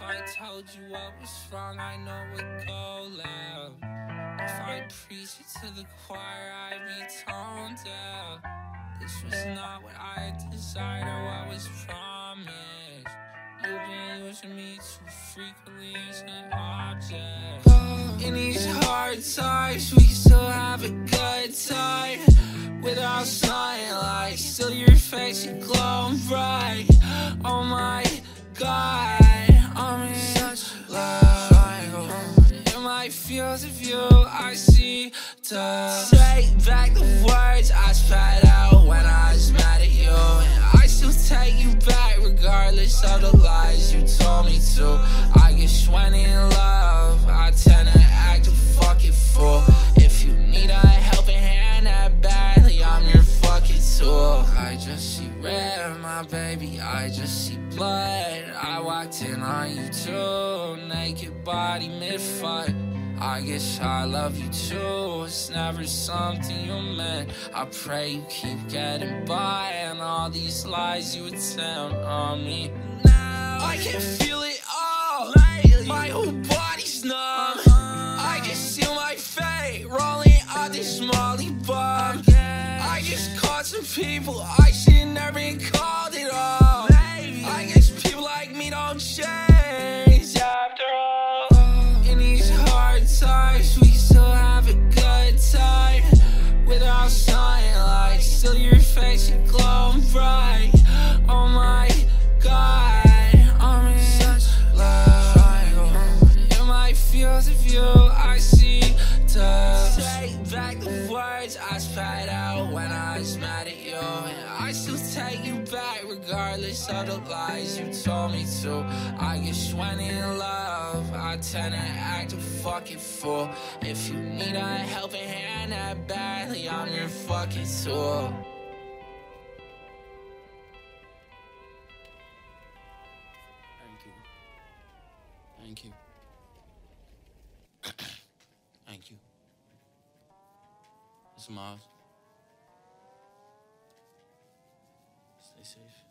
If I told you what was wrong, I know it would go loud. If I preach it to the choir, I'd be toned down. This was not what I desired or what was promised. You've been using me too frequently as an object. In these hard times, we still have a good time. Without sunlight, still your face is glowing bright. Oh my my fields of view, I see the Take back the words I spat out when I was mad at you. And I still take you back regardless of the lies you told me to. I guess when in love, I tend to act a fucking fool. If you need a helping hand that badly, I'm your fucking tool. I just see red, my baby, I just see blood. I walked in on you too, naked body mid fight. I guess I love you too. It's never something you meant. I pray you keep getting by and all these lies you attempt on me. Now I can feel it all. My whole body's numb. I can see my fate rolling out this molly bomb. I just caught some people I should never called at all. I guess people like me don't change face is glowing bright. Oh my God, I'm in such love. In my fields of view, I see the Take back the words I spat out when I was mad at you. And I still take you back regardless of the lies you told me to. I guess when in love, I tend to act a fucking fool. If you need a helping hand that badly, I'm your fucking tool. Thank you. Thank you. Is Miles. Stay safe.